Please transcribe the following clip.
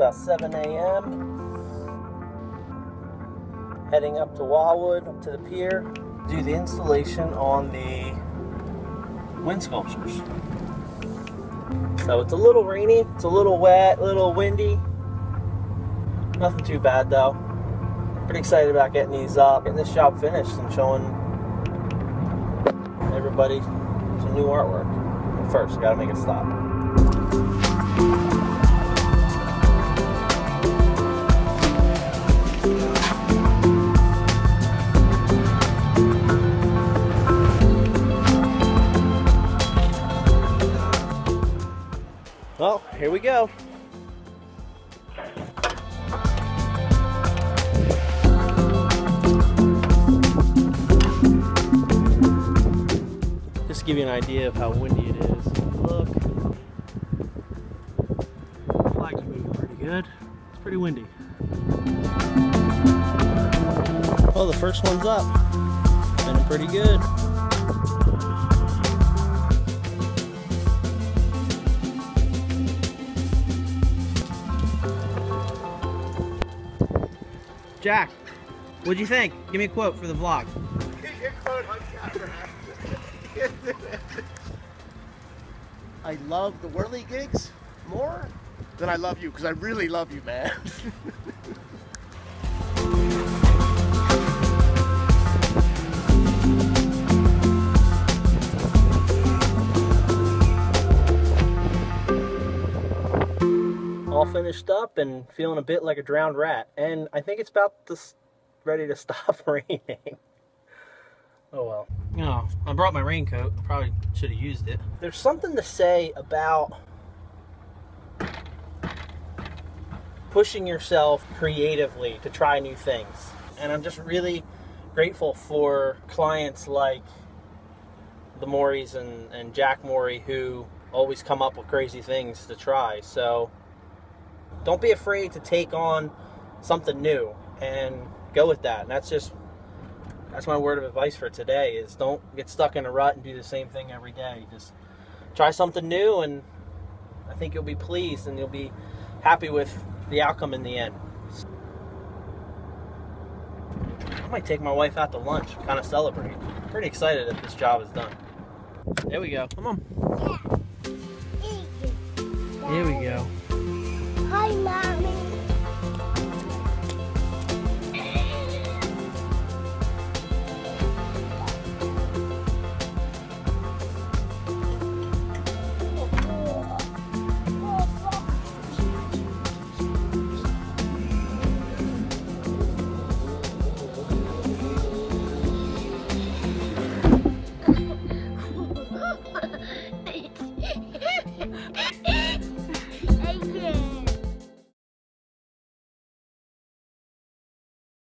about 7 a.m. Heading up to Wildwood, up to the pier, do the installation on the wind sculptures. So it's a little rainy, it's a little wet, a little windy. Nothing too bad though. Pretty excited about getting these up, getting this job finished and showing everybody some new artwork. But first, gotta make it stop. Well, here we go. Just to give you an idea of how windy it is. Look. Flags are moving pretty good. It's pretty windy. Well, the first one's up. Spinning pretty good. Jack, what'd you think? Give me a quote for the vlog. I love the whirly gigs more than I love you because I really love you, man. all finished up and feeling a bit like a drowned rat. And I think it's about to, ready to stop raining. Oh well. No, I brought my raincoat. Probably should have used it. There's something to say about pushing yourself creatively to try new things. And I'm just really grateful for clients like the Moreys and, and Jack Morey who always come up with crazy things to try. So don't be afraid to take on something new and go with that. And that's just that's my word of advice for today is don't get stuck in a rut and do the same thing every day. Just try something new and I think you'll be pleased and you'll be happy with the outcome in the end. I might take my wife out to lunch, kind of celebrate. Pretty excited that this job is done. There we go. Come on. Here we go. Hi, Mom.